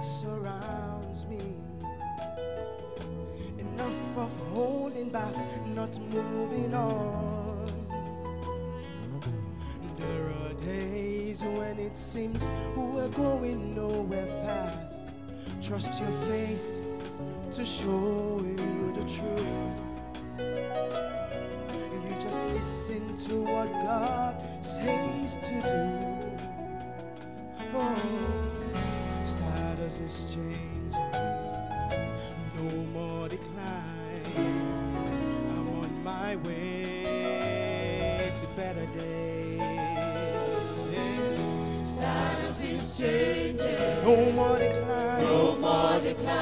that surrounds me. Enough of holding back, not moving on. There are days when it seems we're going nowhere fast. Trust your faith to show you the truth. You just listen to what God says to do. Oh, status is changing. No more decline. I'm on my way to better days. Yeah. Status is changing. No more decline. No more decline.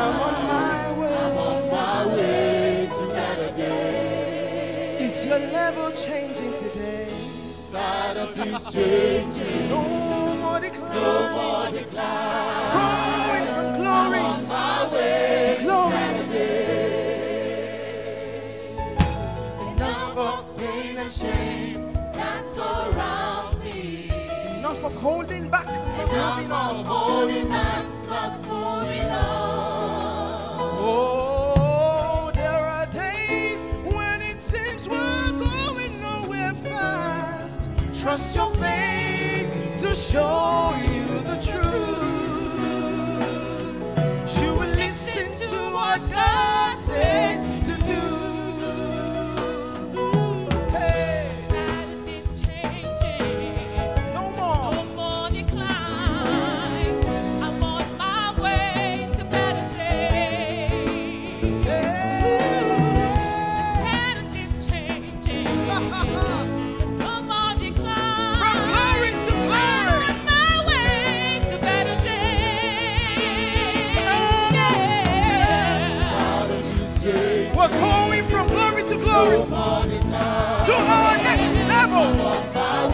I'm on my way. I'm on my way to better days. Is your level changing today? Status is changing. No more decline. No more decline. Growing from glory On my way to glory. Enough of pain and shame. That surround me. Enough of holding back. Enough moving of on. holding back, not moving on. Oh, there are days when it seems we're going nowhere fast. Trust your faith to show you the truth. Will listen to what God to our next levels.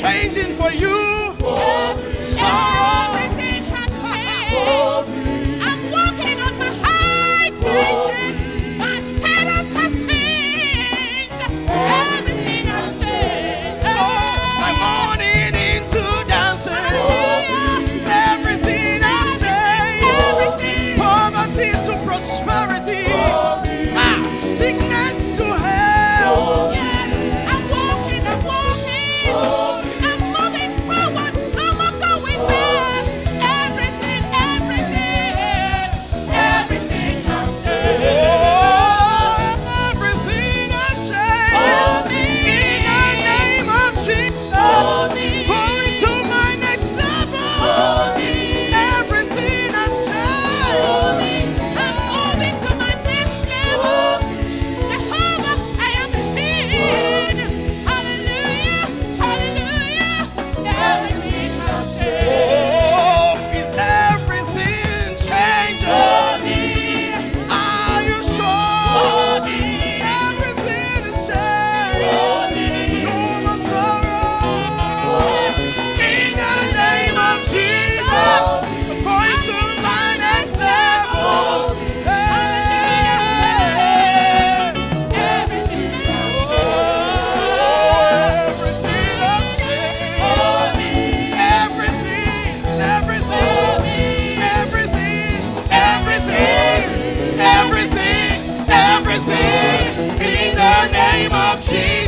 Changing for you? Sorrow. Everything Jesus.